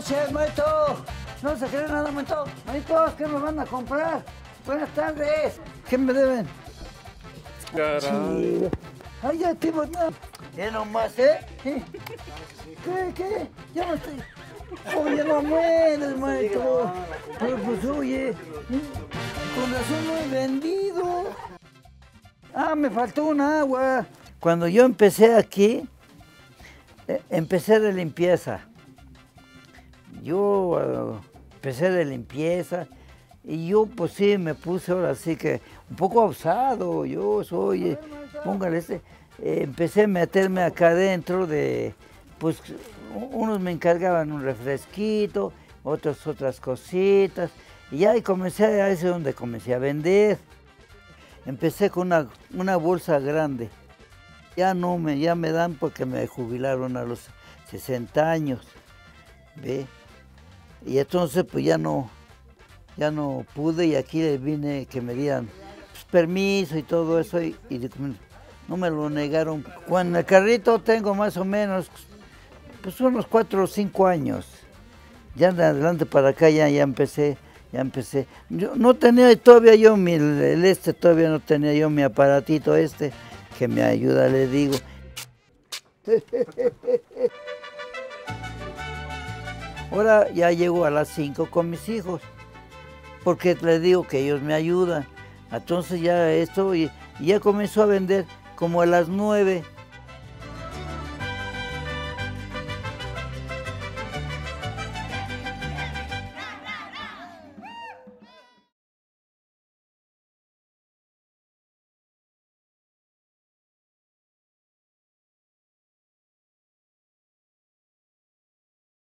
noches, maestro. No se cree nada, maestro. Maestros, ¿qué me van a comprar? Buenas tardes. ¿Qué me deben? Caray. Ay, ya te nada. Ya nomás, ¿eh? ¿Eh? ¿Qué, qué? Ya no estoy... Oye, no mueres, maestro. Pero pues, oye, con razón no he vendido. Ah, me faltó un agua. Cuando yo empecé aquí, eh, empecé de limpieza. Yo eh, empecé de limpieza y yo pues sí me puse ahora sí que un poco abusado. Yo soy, eh, póngale este, eh, empecé a meterme acá adentro de, pues unos me encargaban un refresquito, otros otras cositas. Y y comencé, a ese es donde comencé a vender. Empecé con una, una bolsa grande. Ya no me, ya me dan porque me jubilaron a los 60 años. ¿Ve? Y entonces pues ya no, ya no pude y aquí vine que me dieran pues, permiso y todo eso y, no me lo negaron. Cuando el carrito tengo más o menos pues unos cuatro o cinco años. Ya de adelante para acá ya, ya empecé, ya empecé. Yo no tenía todavía yo mi, el este, todavía no tenía yo mi aparatito este que me ayuda, le digo. Ahora ya llego a las 5 con mis hijos, porque les digo que ellos me ayudan. Entonces ya esto y, ya comenzó a vender como a las 9